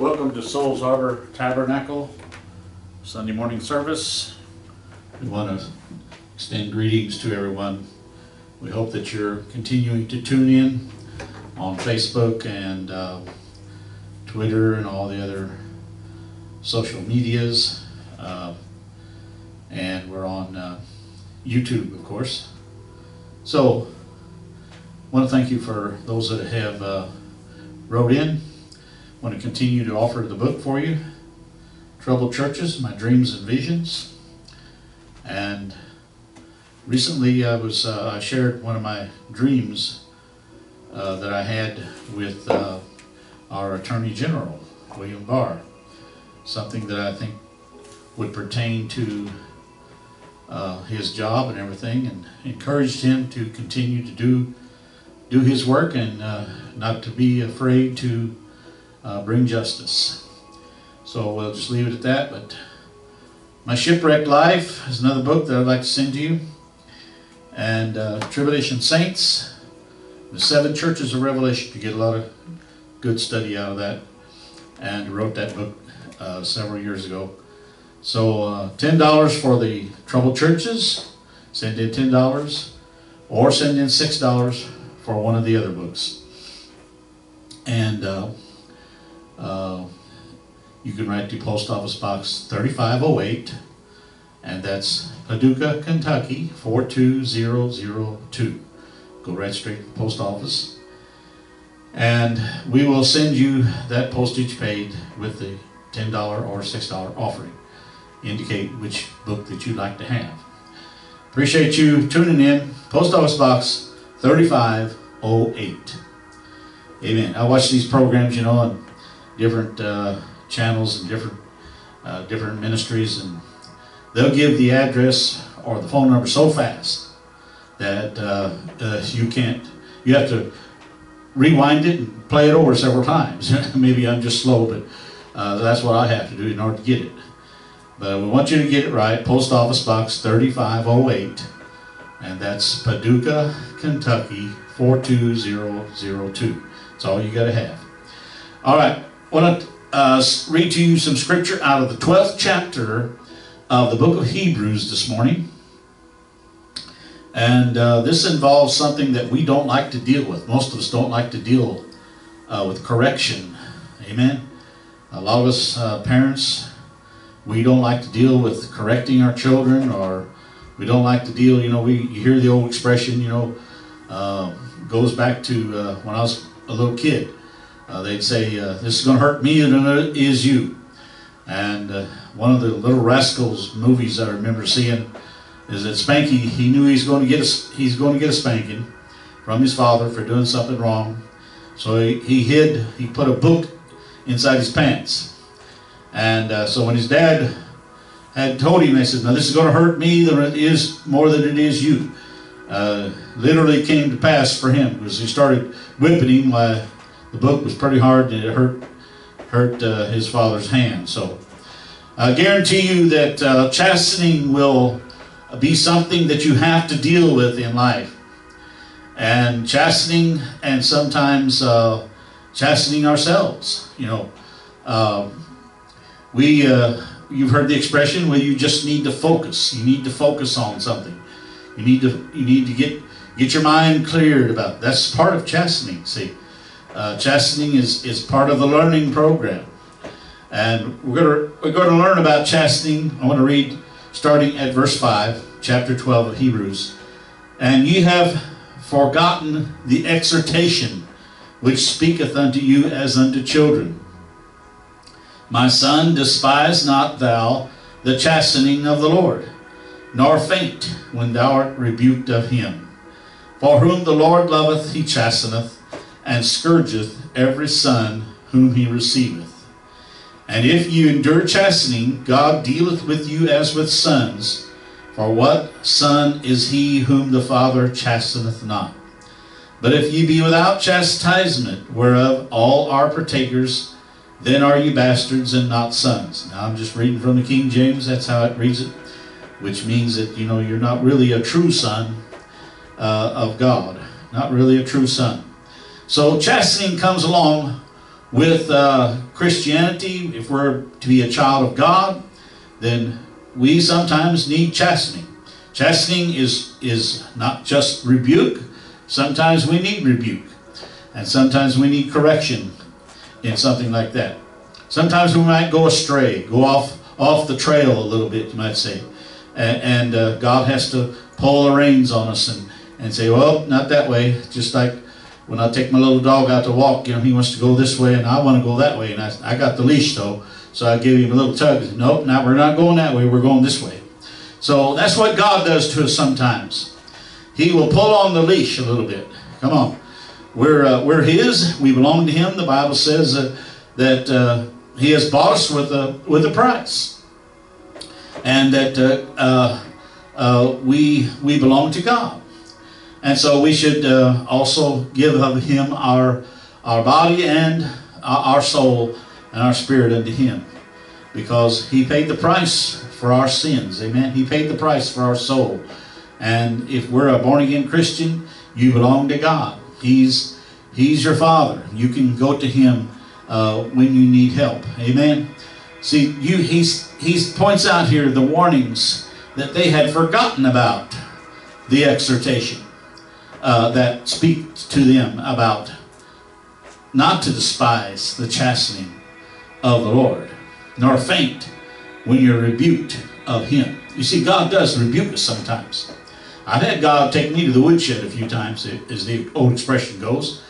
Welcome to Souls Harbor Tabernacle Sunday morning service. We want to extend greetings to everyone. We hope that you're continuing to tune in on Facebook and uh, Twitter and all the other social medias. Uh, and we're on uh, YouTube, of course. So, I want to thank you for those that have uh, wrote in want to continue to offer the book for you Troubled Churches My Dreams and Visions. And recently I was uh, I shared one of my dreams uh, that I had with uh, our Attorney General, William Barr. Something that I think would pertain to uh, his job and everything, and encouraged him to continue to do do his work and uh, not to be afraid to uh, bring justice. So we'll just leave it at that. But My Shipwrecked Life is another book that I'd like to send to you. And uh, Tribulation Saints, the Seven Churches of Revelation. You get a lot of good study out of that. And wrote that book uh, several years ago. So uh, $10 for the Troubled Churches. Send in $10. Or send in $6 for one of the other books. And uh, uh, you can write to Post Office Box 3508, and that's Paducah, Kentucky 42002. Go right straight to the post office. And we will send you that postage paid with the $10 or $6 offering. Indicate which book that you'd like to have. Appreciate you tuning in. Post Office Box 3508. Amen. I watch these programs, you know, and different uh, channels and different uh, different ministries, and they'll give the address or the phone number so fast that uh, uh, you can't. You have to rewind it and play it over several times. Maybe I'm just slow, but uh, that's what I have to do in order to get it. But we want you to get it right. Post Office Box 3508, and that's Paducah, Kentucky 42002. That's all you got to have. All right. I want to uh, read to you some scripture out of the 12th chapter of the book of Hebrews this morning. And uh, this involves something that we don't like to deal with. Most of us don't like to deal uh, with correction. Amen. A lot of us uh, parents, we don't like to deal with correcting our children, or we don't like to deal. You know, we you hear the old expression. You know, uh, goes back to uh, when I was a little kid. Uh, they'd say, uh, this is going to hurt me and it is you. And uh, one of the Little Rascals movies I remember seeing is that Spanky, he knew he's going to get a, he's going to get a spanking from his father for doing something wrong. So he, he hid, he put a book inside his pants. And uh, so when his dad had told him, they said, now this is going to hurt me than it is more than it is you. Uh, literally came to pass for him because he started whipping him while the book was pretty hard and it hurt hurt uh, his father's hand. So I guarantee you that uh, chastening will be something that you have to deal with in life. And chastening and sometimes uh, chastening ourselves. You know, um, we uh, you've heard the expression where you just need to focus. You need to focus on something. You need to you need to get get your mind cleared about. It. That's part of chastening. See, uh, chastening is, is part of the learning program. And we're going we're going to learn about chastening. I want to read starting at verse 5, chapter 12 of Hebrews. And ye have forgotten the exhortation which speaketh unto you as unto children. My son, despise not thou the chastening of the Lord, nor faint when thou art rebuked of him. For whom the Lord loveth, he chasteneth, and scourgeth every son whom he receiveth. And if you endure chastening, God dealeth with you as with sons. For what son is he whom the Father chasteneth not? But if ye be without chastisement, whereof all are partakers, then are ye bastards and not sons. Now I'm just reading from the King James, that's how it reads it, which means that, you know, you're not really a true son uh, of God. Not really a true son. So chastening comes along with uh, Christianity, if we're to be a child of God, then we sometimes need chastening. Chastening is, is not just rebuke. Sometimes we need rebuke. And sometimes we need correction in something like that. Sometimes we might go astray, go off, off the trail a little bit, you might say. And, and uh, God has to pull the reins on us and, and say, well, not that way. Just like when I take my little dog out to walk, you know, he wants to go this way and I want to go that way. And I, I got the leash though, so I give him a little tug. Said, nope, now we're not going that way, we're going this way. So that's what God does to us sometimes. He will pull on the leash a little bit. Come on. We're, uh, we're His. We belong to Him. The Bible says uh, that uh, He has bought us with a, with a price. And that uh, uh, uh, we, we belong to God. And so we should also give of Him our, our body and our soul and our spirit unto Him. Because He paid the price for our sins. Amen. He paid the price for our soul. And if we're a born again Christian, you belong to God. He's He's your Father. You can go to Him uh, when you need help. Amen. See, you he's he points out here the warnings that they had forgotten about the exhortation uh, that speak to them about not to despise the chastening of the Lord, nor faint when you're rebuked of Him. You see, God does rebuke us sometimes. I've had God take me to the woodshed a few times, as the old expression goes,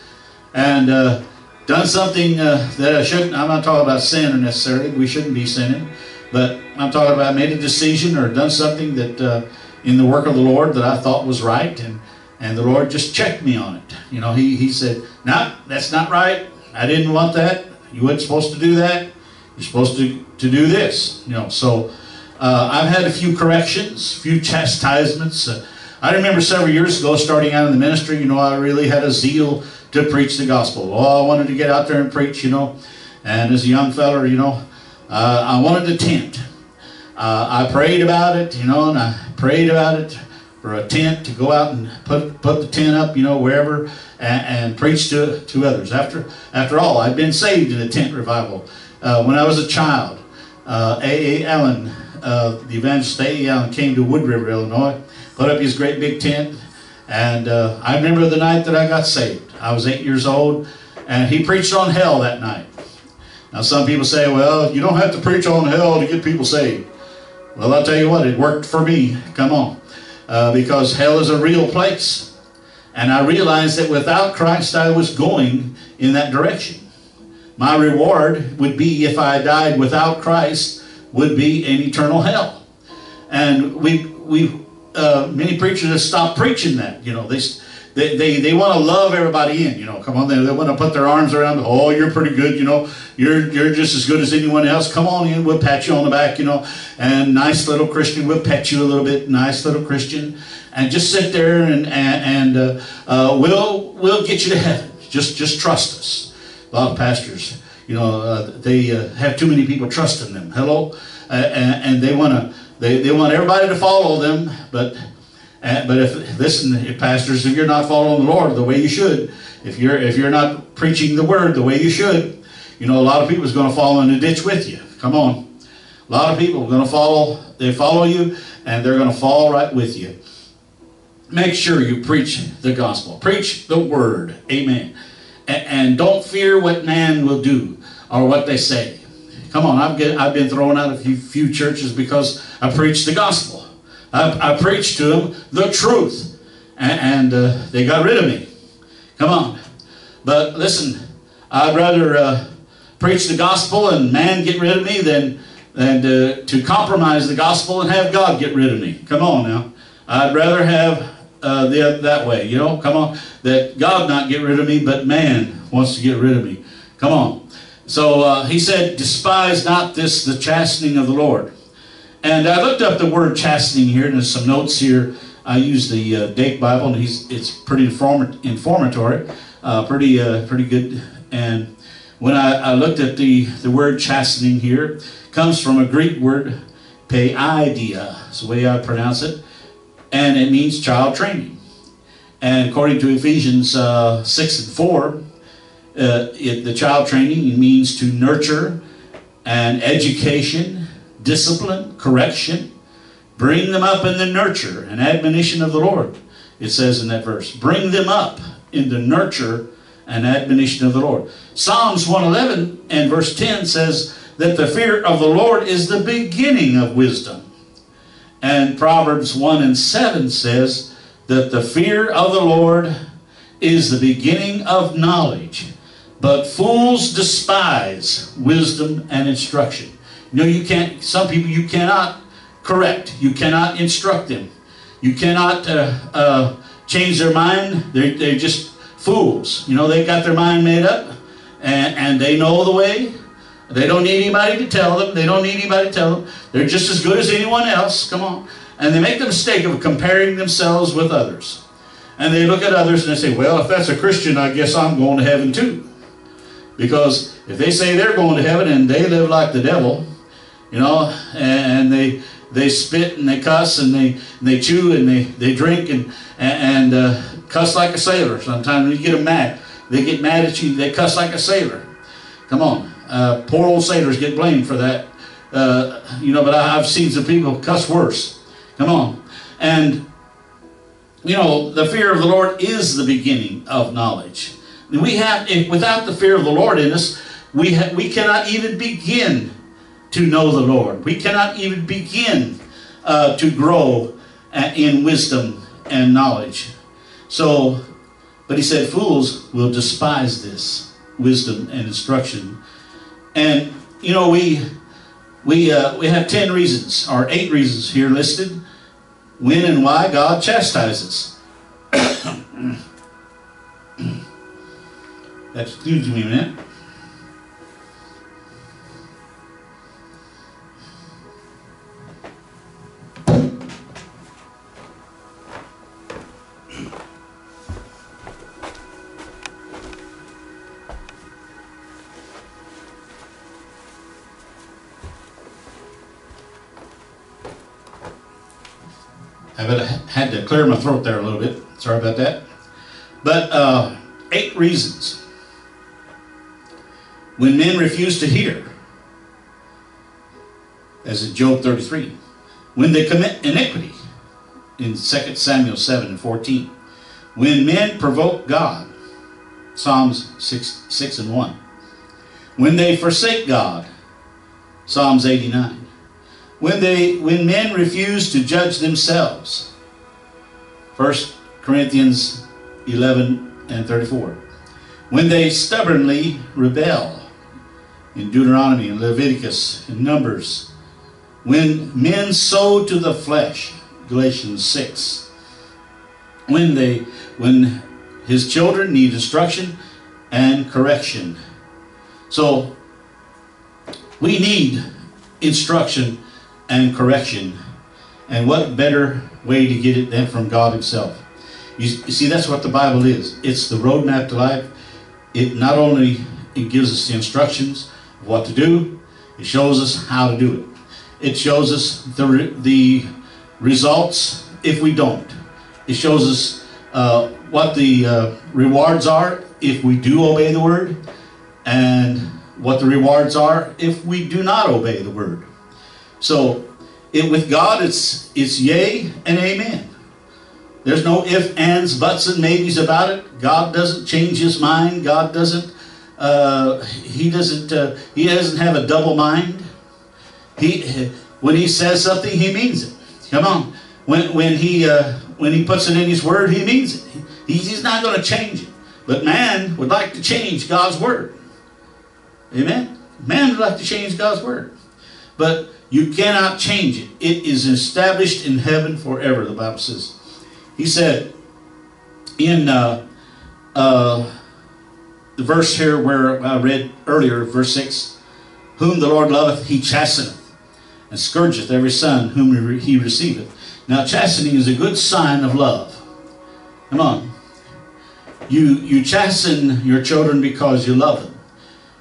and uh, done something uh, that I shouldn't. I'm not talking about sin necessarily. We shouldn't be sinning, but I'm talking about made a decision or done something that uh, in the work of the Lord that I thought was right, and and the Lord just checked me on it. You know, He He said, "No, that's not right. I didn't want that. You weren't supposed to do that. You're supposed to to do this." You know, so. Uh, I've had a few corrections, a few chastisements. Uh, I remember several years ago starting out in the ministry, you know, I really had a zeal to preach the gospel. Oh, I wanted to get out there and preach, you know. And as a young feller, you know, uh, I wanted a tent. Uh, I prayed about it, you know, and I prayed about it for a tent to go out and put put the tent up, you know, wherever, and, and preach to to others. After after all, I'd been saved in a tent revival uh, when I was a child. A. A. Allen, uh, the evangelist A. A. Allen, came to Wood River, Illinois, put up his great big tent. And uh, I remember the night that I got saved. I was eight years old, and he preached on hell that night. Now, some people say, well, you don't have to preach on hell to get people saved. Well, I'll tell you what, it worked for me. Come on. Uh, because hell is a real place. And I realized that without Christ, I was going in that direction. My reward would be, if I died without Christ, would be an eternal hell. And we, we uh, many preachers have stopped preaching that. You know, they they they, they want to love everybody in. You know, come on, they, they want to put their arms around. Oh, you're pretty good. You know, you're you're just as good as anyone else. Come on in, we'll pat you on the back. You know, and nice little Christian, we'll pet you a little bit. Nice little Christian, and just sit there and and, and uh, uh, we'll we'll get you to heaven. Just just trust us. A lot of pastors, you know, uh, they uh, have too many people trusting them. Hello, and, and they want to they, they want everybody to follow them, but uh, but if listen, pastors, if you're not following the Lord the way you should, if you're if you're not preaching the word the way you should, you know a lot of people is going to fall in the ditch with you. Come on, a lot of people are going to follow. They follow you, and they're going to fall right with you. Make sure you preach the gospel. Preach the word. Amen. And, and don't fear what man will do or what they say. Come on, I've, I've been thrown out of a few, few churches because I preached the gospel. I, I preached to them the truth, and, and uh, they got rid of me. Come on. But listen, I'd rather uh, preach the gospel and man get rid of me than, than uh, to compromise the gospel and have God get rid of me. Come on now. I'd rather have uh, the, that way, you know, come on, that God not get rid of me, but man wants to get rid of me. Come on. So uh, he said, despise not this, the chastening of the Lord. And I looked up the word chastening here, and there's some notes here. I use the uh, Dake Bible, and it's pretty informat informatory, uh, pretty uh, pretty good. And when I, I, looked at the, the word chastening here, comes from a Greek word, paideia, is the way I pronounce it, and it means child training. And according to Ephesians uh, 6 and 4, uh, it, the child training means to nurture and education, discipline, correction, bring them up in the nurture and admonition of the Lord. It says in that verse, bring them up in the nurture and admonition of the Lord. Psalms 111 and verse 10 says that the fear of the Lord is the beginning of wisdom. And Proverbs 1 and 7 says that the fear of the Lord is the beginning of knowledge. But fools despise wisdom and instruction. Know, you can't, some people you cannot correct. You cannot instruct them. You cannot uh, uh, change their mind. They're, they're just fools. You know, they got their mind made up and, and they know the way. They don't need anybody to tell them. They don't need anybody to tell them. They're just as good as anyone else. Come on. And they make the mistake of comparing themselves with others. And they look at others and they say, well, if that's a Christian, I guess I'm going to heaven too. Because if they say they're going to heaven and they live like the devil, you know, and they they spit and they cuss and they and they chew and they, they drink and and, uh, cuss like a sailor. Sometimes when you get them mad, they get mad at you. They cuss like a sailor. Come on, uh, poor old sailors get blamed for that. Uh, you know, but I, I've seen some people cuss worse. Come on, and you know the fear of the Lord is the beginning of knowledge. We have, if, without the fear of the Lord in us, we, ha, we cannot even begin to know the Lord. We cannot even begin uh, to grow uh, in wisdom and knowledge. So, but he said, fools will despise this wisdom and instruction. And, you know, we, we, uh, we have 10 reasons, or 8 reasons here listed, when and why God chastises. Excuse me a minute. I had to clear my throat there a little bit. Sorry about that. But uh, eight reasons when men refuse to hear, as in Job 33, when they commit iniquity, in 2 Samuel 7 and 14, when men provoke God, Psalms 6, 6 and 1, when they forsake God, Psalms 89, when they when men refuse to judge themselves, 1 Corinthians 11 and 34, when they stubbornly rebel, in Deuteronomy and Leviticus and Numbers. When men sow to the flesh, Galatians 6. When they when his children need instruction and correction. So we need instruction and correction. And what better way to get it than from God himself? You, you see, that's what the Bible is. It's the roadmap to life. It not only it gives us the instructions, of what to do. It shows us how to do it. It shows us the, re the results if we don't. It shows us uh, what the uh, rewards are if we do obey the word and what the rewards are if we do not obey the word. So it, with God, it's, it's yea and amen. There's no if, ands, buts, and maybes about it. God doesn't change his mind. God doesn't uh, he doesn't uh, he doesn't have a double mind. He when he says something, he means it. Come on. When when he uh, when he puts it in his word, he means it. He, he's not going to change it. But man would like to change God's word. Amen. Man would like to change God's word, but you cannot change it. It is established in heaven forever. The Bible says. He said in. Uh, uh, the verse here where I read earlier, verse 6, Whom the Lord loveth, he chasteneth, and scourgeth every son whom he receiveth. Now, chastening is a good sign of love. Come on. You, you chasten your children because you love them.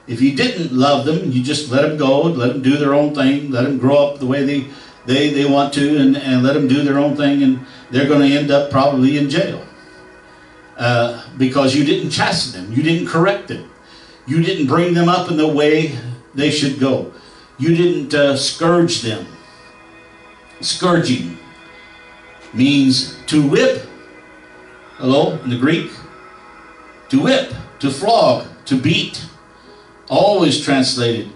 If you didn't love them, you just let them go, let them do their own thing, let them grow up the way they, they, they want to, and, and let them do their own thing, and they're going to end up probably in jail. Uh, because you didn't chasten them, you didn't correct them, You didn't bring them up in the way they should go. You didn't uh, scourge them. Scourging means to whip. Hello, in the Greek? To whip, to flog, to beat. Always translated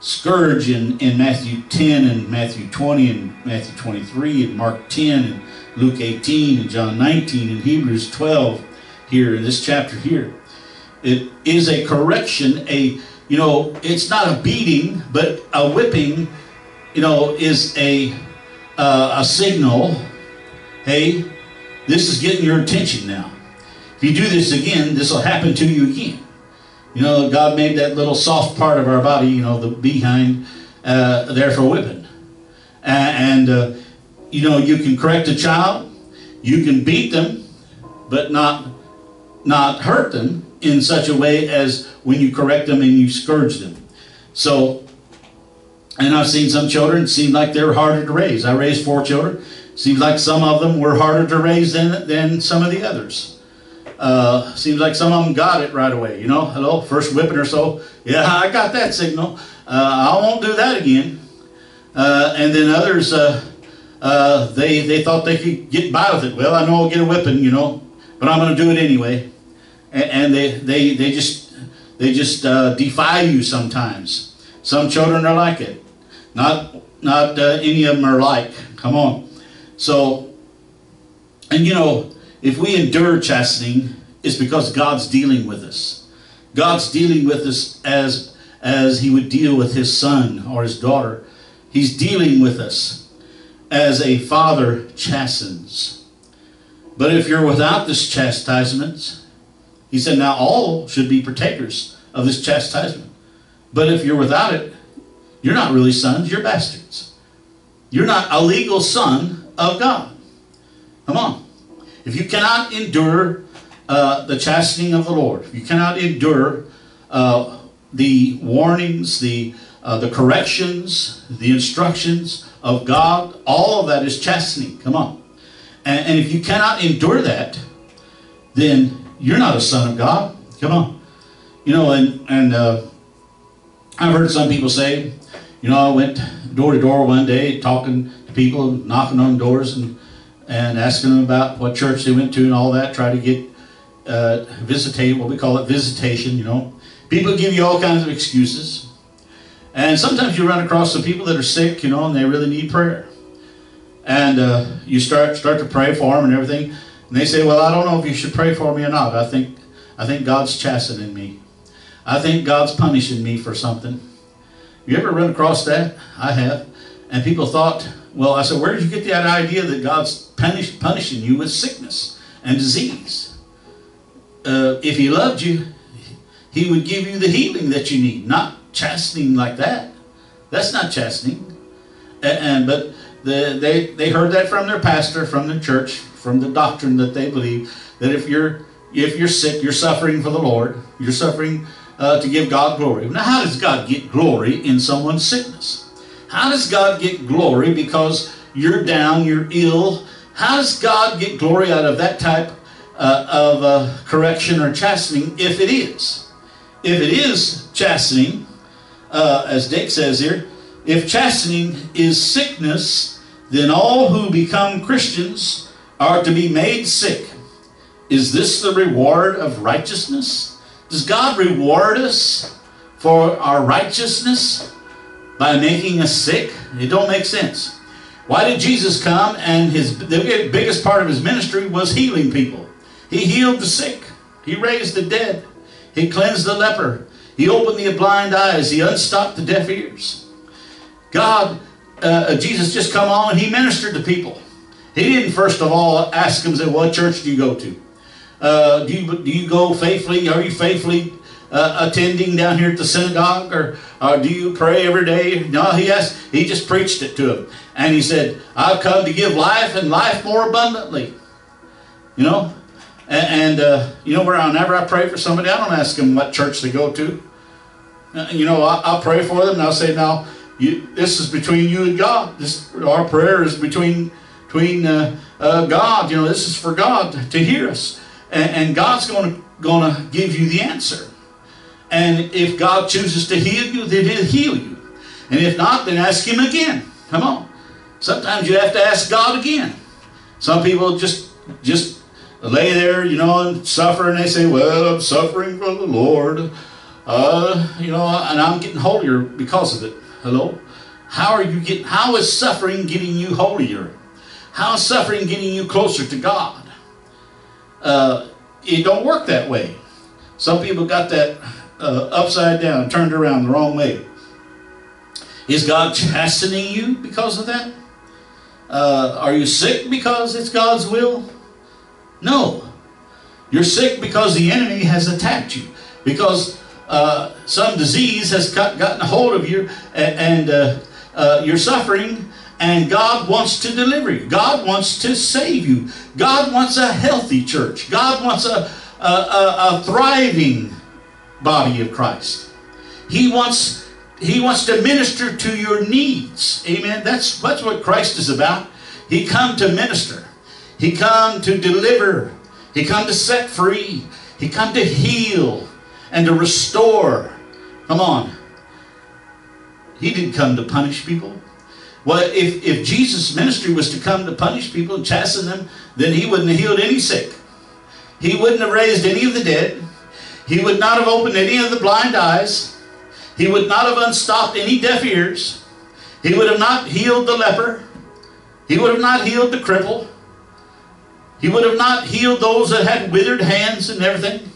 scourge in, in Matthew 10 and Matthew 20 and Matthew 23 and Mark 10 and Luke 18 and John 19 and Hebrews 12 here in this chapter here. It is a correction, a, you know, it's not a beating, but a whipping, you know, is a, uh, a signal, hey, this is getting your attention now. If you do this again, this will happen to you again. You know, God made that little soft part of our body, you know, the behind, uh, there for whipping. And, uh, you know, you can correct a child, you can beat them, but not, not hurt them in such a way as when you correct them and you scourge them. So, and I've seen some children seem like they're harder to raise. I raised four children. Seems like some of them were harder to raise than, than some of the others. Uh, seems like some of them got it right away. You know, hello, first whipping or so. Yeah, I got that signal. Uh, I won't do that again. Uh, and then others, uh, uh, they they thought they could get by with it. Well, I know I'll get a whipping, you know, but I'm going to do it anyway. And, and, they they they just they just defy you sometimes. Some children are like it. Not not any of them are like. Come on. So, and you know if we endure chastening, it's because God's dealing with us. God's dealing with us as, as he would deal with his son or his daughter. He's dealing with us as a father chastens. But if you're without this chastisement, he said, now all should be partakers of this chastisement. But if you're without it, you're not really sons, you're bastards. You're not a legal son of God. Come on. If you cannot endure uh, the chastening of the Lord, if you cannot endure uh, the warnings, the, uh, the corrections, the instructions of God, all of that is chastening. Come on. And, and if you cannot endure that, then you're not a son of God. Come on. You know, and, and uh, I've heard some people say, you know, I went door to door one day talking to people, knocking on doors, and and asking them about what church they went to and all that. Try to get uh, visitate, what we call it, visitation. You know, people give you all kinds of excuses, and sometimes you run across some people that are sick, you know, and they really need prayer. And uh, you start start to pray for them and everything, and they say, "Well, I don't know if you should pray for me or not. I think I think God's chastening me. I think God's punishing me for something." You ever run across that? I have. And people thought, well, I said, where did you get that idea that God's punish, punishing you with sickness and disease? Uh, if He loved you, He would give you the healing that you need, not chastening like that. That's not chastening. And, and but the, they they heard that from their pastor, from the church, from the doctrine that they believe that if you're if you're sick, you're suffering for the Lord. You're suffering uh, to give God glory. Now, how does God get glory in someone's sickness? How does God get glory because you're down, you're ill? How does God get glory out of that type uh, of uh, correction or chastening if it is? If it is chastening, uh, as Dake says here, if chastening is sickness, then all who become Christians are to be made sick. Is this the reward of righteousness? Does God reward us for our righteousness? By making us sick? It don't make sense. Why did Jesus come and his the biggest part of his ministry was healing people? He healed the sick. He raised the dead. He cleansed the leper. He opened the blind eyes. He unstopped the deaf ears. God, uh, Jesus just come on and he ministered to people. He didn't first of all ask them, say, what church do you go to? Uh, do, you, do you go faithfully? Are you faithfully uh, attending down here at the synagogue or, or do you pray every day? No, he asked, he just preached it to him. And he said, I've come to give life and life more abundantly. You know? And, and uh, you know, whenever I pray for somebody, I don't ask them what church they go to. Uh, you know, I, will pray for them and I'll say, now, you, this is between you and God. This, our prayer is between, between uh, uh God. You know, this is for God to hear us. And, and God's going to give you the answer. And if God chooses to heal you, then He'll heal you. And if not, then ask Him again. Come on. Sometimes you have to ask God again. Some people just just lay there, you know, and suffer, and they say, "Well, I'm suffering from the Lord, uh, you know, and I'm getting holier because of it." Hello, how are you getting? How is suffering getting you holier? How is suffering getting you closer to God? Uh, it don't work that way. Some people got that uh, upside down, turned around the wrong way. Is God chastening you because of that? Uh, are you sick because it's God's will? No. You're sick because the enemy has attacked you. Because uh, some disease has got, gotten a hold of you and, and uh, uh, you're suffering and God wants to deliver you. God wants to save you. God wants a healthy church. God wants a, a, a, a thriving body of Christ. He wants he wants to minister to your needs. Amen. That's, that's what Christ is about. He come to minister. He come to deliver. He come to set free. He come to heal and to restore. Come on. He didn't come to punish people. Well, if, if Jesus' ministry was to come to punish people and chasten them, then he wouldn't have healed any sick. He wouldn't have raised any of the dead. He would not have opened any of the blind eyes. He would not have unstopped any deaf ears. He would have not healed the leper. He would have not healed the cripple. He would have not healed those that had withered hands and everything.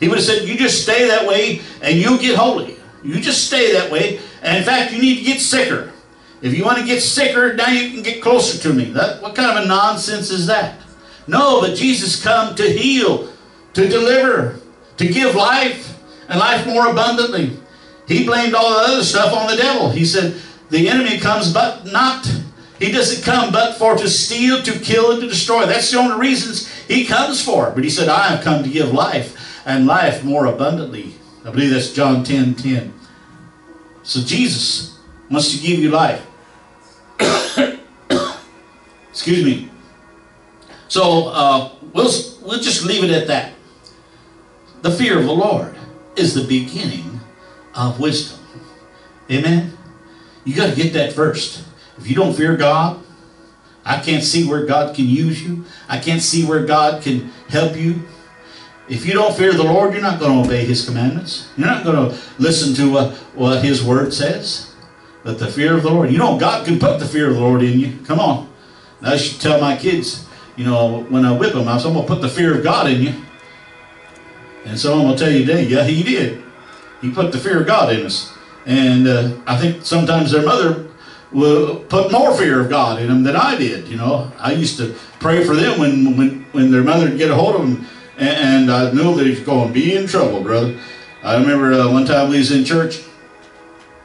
He would have said, You just stay that way and you'll get holy. You just stay that way. And in fact, you need to get sicker. If you want to get sicker, now you can get closer to me. That, what kind of a nonsense is that? No, but Jesus come to heal, to deliver, to give life, and life more abundantly. He blamed all the other stuff on the devil. He said, the enemy comes but not, he doesn't come but for to steal, to kill, and to destroy. That's the only reasons he comes for. But he said, I have come to give life, and life more abundantly. I believe that's John 10, 10. So Jesus wants to give you life. Excuse me. So uh, we'll, we'll just leave it at that. The fear of the Lord is the beginning of wisdom. Amen? You got to get that first. If you don't fear God, I can't see where God can use you. I can't see where God can help you. If you don't fear the Lord, you're not going to obey His commandments. You're not going to listen to what, what His Word says. But the fear of the Lord, you know, God can put the fear of the Lord in you. Come on. I should tell my kids, you know, when I whip them, I am going to put the fear of God in you. And so I'm going to tell you today, yeah, He did. He put the fear of God in us. And uh, I think sometimes their mother will put more fear of God in them than I did. You know, I used to pray for them when when, when their mother would get a hold of them, and, and I knew they was going to be in trouble, brother. I remember uh, one time we was in church,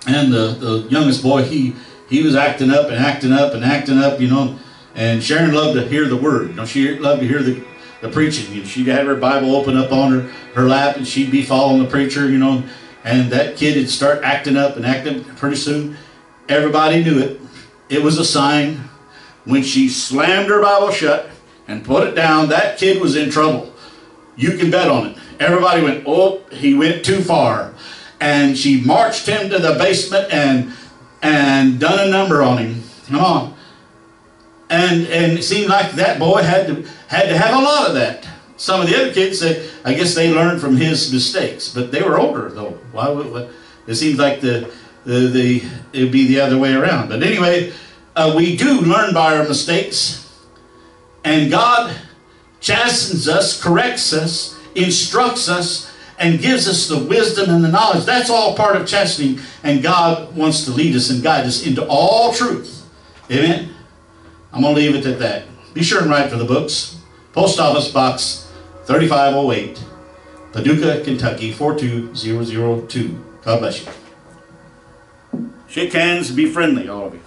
and the, the youngest boy he he was acting up and acting up and acting up, you know. And Sharon loved to hear the word. You know, she loved to hear the the preaching. Know, she'd have her Bible open up on her, her lap, and she'd be following the preacher, you know and that kid would start acting up and acting pretty soon everybody knew it. It was a sign when she slammed her bible shut and put it down that kid was in trouble. You can bet on it. Everybody went oh he went too far. And she marched him to the basement and and done a number on him. Come on and and it seemed like that boy had to had to have a lot of that some of the other kids, they, I guess they learned from his mistakes, but they were older though. Why would, it seems like the, the, the, it would be the other way around. But anyway, uh, we do learn by our mistakes, and God chastens us, corrects us, instructs us, and gives us the wisdom and the knowledge. That's all part of chastening, and God wants to lead us and guide us into all truth. Amen? I'm going to leave it at that. Be sure and write for the books. Post Office Box 3508, Paducah, Kentucky 42002. God bless you. Shake hands, be friendly, all of you.